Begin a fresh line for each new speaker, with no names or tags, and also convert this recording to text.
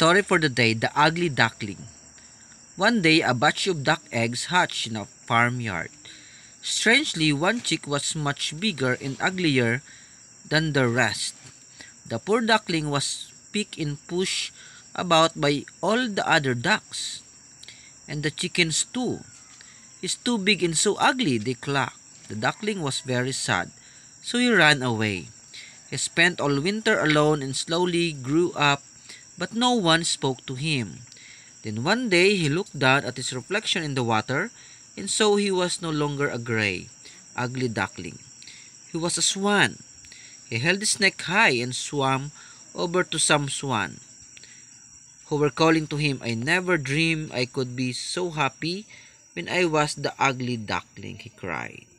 Story for the day The Ugly Duckling. One day, a batch of duck eggs hatched in a farmyard. Strangely, one chick was much bigger and uglier than the rest. The poor duckling was picked and pushed about by all the other ducks. And the chickens too. He's too big and so ugly, they clucked. The duckling was very sad, so he ran away. He spent all winter alone and slowly grew up but no one spoke to him. Then one day he looked down at his reflection in the water and saw he was no longer a gray, ugly duckling. He was a swan. He held his neck high and swam over to some swan who were calling to him, I never dreamed I could be so happy when I was the ugly duckling, he cried.